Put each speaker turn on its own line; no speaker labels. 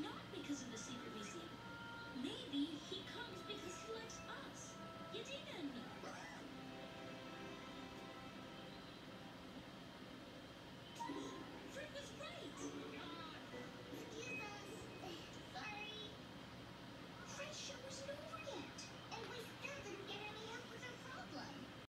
not.